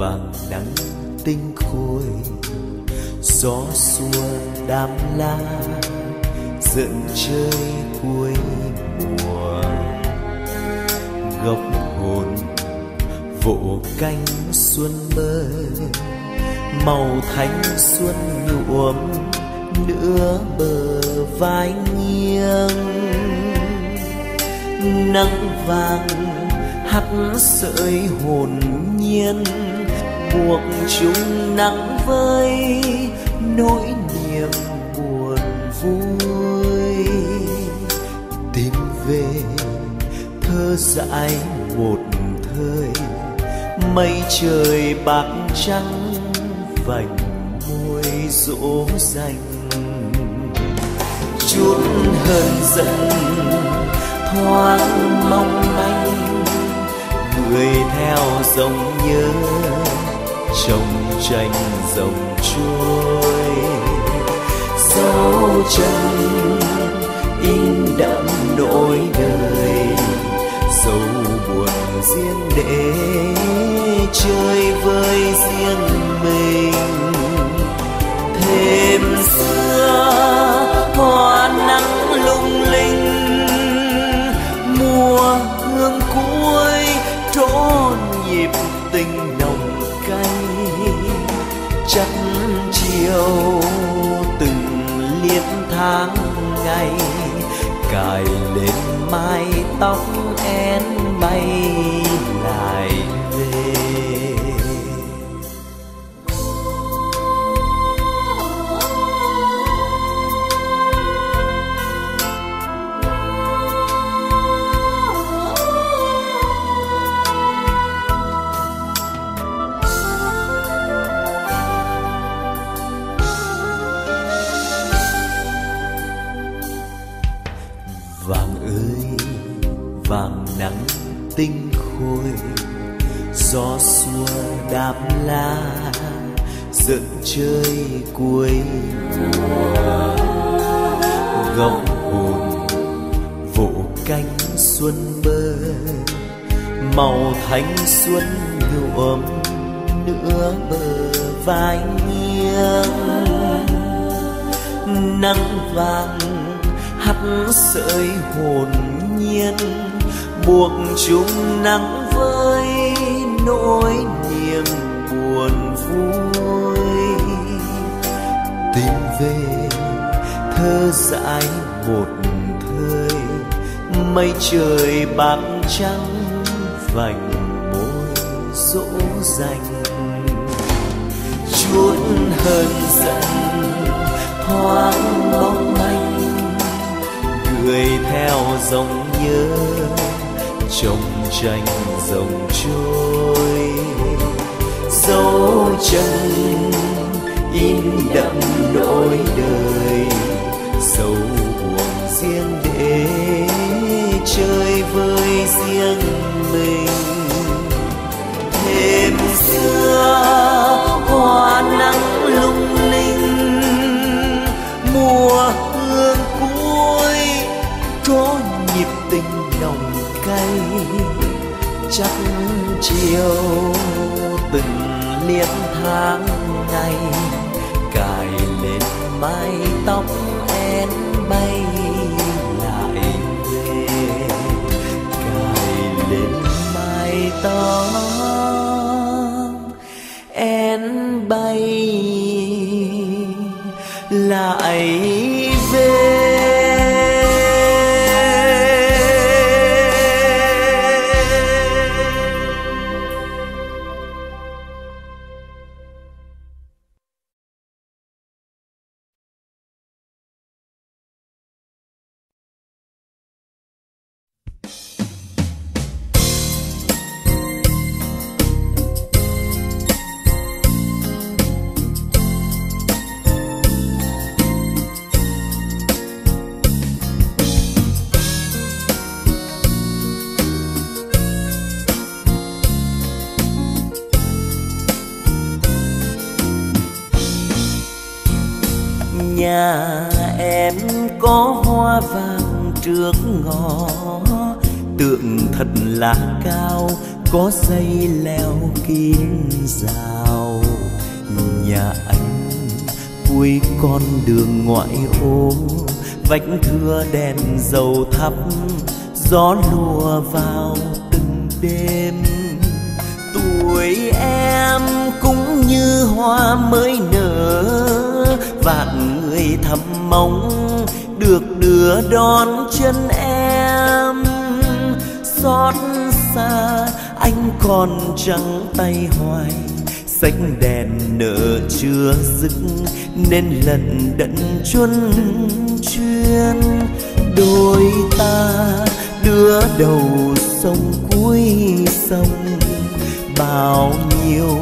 vàng nắng tinh khôi. Gió xua đám lá dẫn chơi cuối mùa. Góc hồn vỗ canh xuân mơ, màu thanh xuân nhuộm nửa bờ vai nghiêng. Nắng vàng hắt sợi hồn nhiên buộc chung nắng với nỗi niềm buồn vui. Tìm về thơ dại một thời, mây trời bạc trắng vành môi dỗ dành chút hờn giận, thoáng mong manh, người theo dòng nhớ trong tranh dòng trôi dấu chân in đậm nỗi đời, dấu buồn riêng để chơi với riêng mình. Thêm xưa, hoa nắng lung linh, mùa hương cuối, trốn nhịp tình chất chiều từng liệt tháng ngày cài lên mái tóc én bay lại về. Vàng ơi, vàng nắng tinh khôi, gió xua đạp lá dẫn chơi cuối mùa. Gọng hồn vỗ cánh xuân bơ màu thanh xuân nhuộm nửa bờ vai nghiêng. Nắng vàng thắt sợi hồn nhiên, buộc chung nắng với nỗi niềm buồn vui. Tìm về thơ dại một thời, mây trời bạc trắng vành môi dỗ dành chuốt hơn giận dòng nhớ trong tranh dòng trôi. Dấu chân in đậm nỗi đời, sâu buồn riêng để chơi với riêng mình. Chắc chiều từng liệt tháng ngày, cài lên mái tóc em bay lại về. Cài lên mái tóc em bay lại nhà em có hoa vàng trước ngõ. Tượng thật là cao, có dây leo kín rào. Nhà anh cuối con đường ngoại ô, vách thưa đèn dầu thắp, gió lùa vào từng đêm. Tuổi em cũng như hoa mới nở, vạn thầm mong được đưa đón chân em. Xót xa, anh còn trắng tay hoài. Sách đèn nở chưa dứt, nên lần đận chuân chuyên. Đôi ta đưa đầu sông cuối sông. Bao nhiêu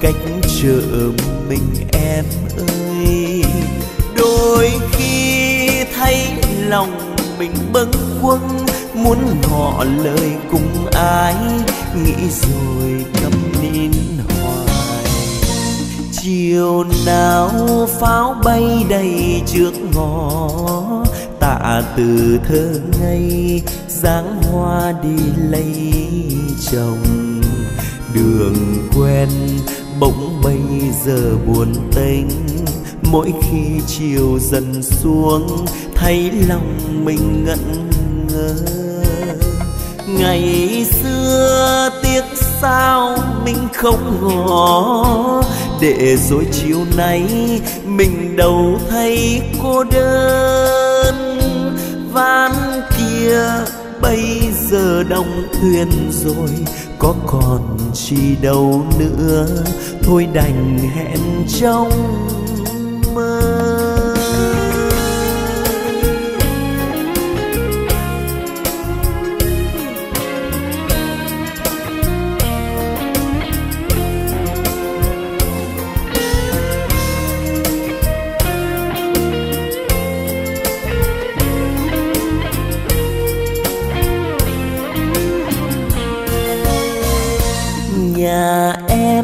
cách chờ mình em ơi đôi khi thấy lòng mình bâng khuâng, muốn ngỏ lời cùng ai, nghĩ rồi câm nín hoài. Chiều nào pháo bay đầy trước ngõ, tạ từ thơ ngây, dáng hoa đi lấy chồng. Đường quen bỗng bây giờ buồn tênh mỗi khi chiều dần xuống, thấy lòng mình ngẩn ngơ. Ngày xưa tiếc sao mình không ngỏ để rồi chiều nay mình đâu thấy cô đơn. Ván kia bây giờ đóng thuyền rồi, có còn chi đâu nữa. Thôi đành hẹn trong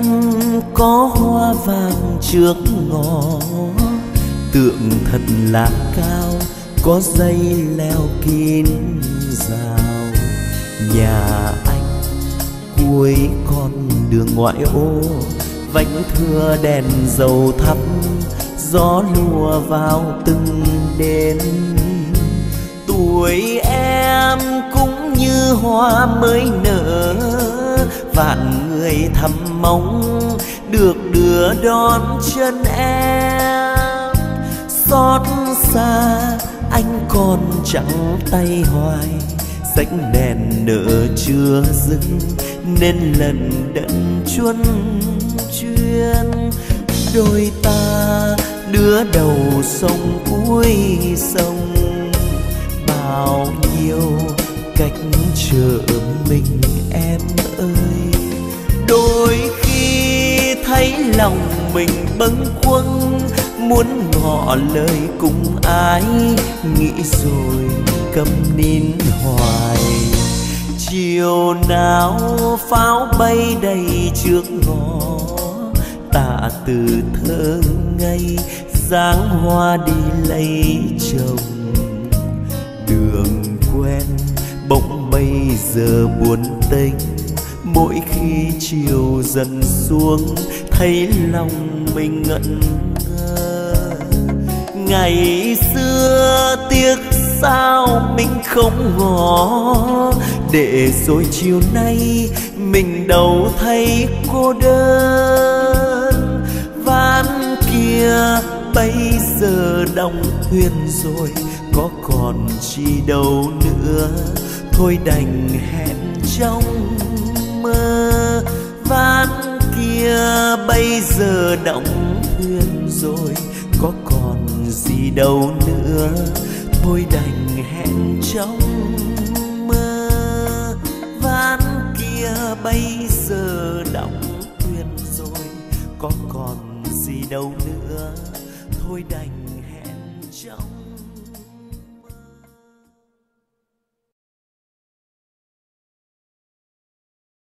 em có hoa vàng trước ngõ. Tượng thật là cao, có dây leo kín rào. Nhà anh cuối con đường ngoại ô vánh thưa đèn dầu thắp, gió lùa vào từng đêm. Tuổi em cũng như hoa mới nở, vạn người thắm mong được đưa đón chân em. Xót xa, anh còn chẳng tay hoài. Sách đèn nợ chưa dừng nên lần đận chuân chuyên. Đôi ta đưa đầu sông cuối sông, bao nhiêu cách chờ mình em ơi. Mình bâng khuâng, muốn ngỏ lời cùng ai nghĩ rồi câm nín hoài. Chiều nào pháo bay đầy trước ngõ, tạ từ thơ ngây dáng hoa đi lấy chồng. Đường quen bỗng bây giờ buồn tênh mỗi khi chiều dần xuống thấy lòng mình ngẩn ngơ. Ngày xưa tiếc sao mình không ngỏ để rồi chiều nay mình đâu thấy cô đơn. Ván kia bây giờ đóng thuyền rồi, có còn chi đâu nữa. Thôi đành hẹn trong mơ. Ván kia, bây giờ đóng thuyền rồi, có còn gì đâu nữa. Thôi đành hẹn trong mơ van kia bây giờ đóng thuyền rồi, có còn gì đâu nữa. Thôi đành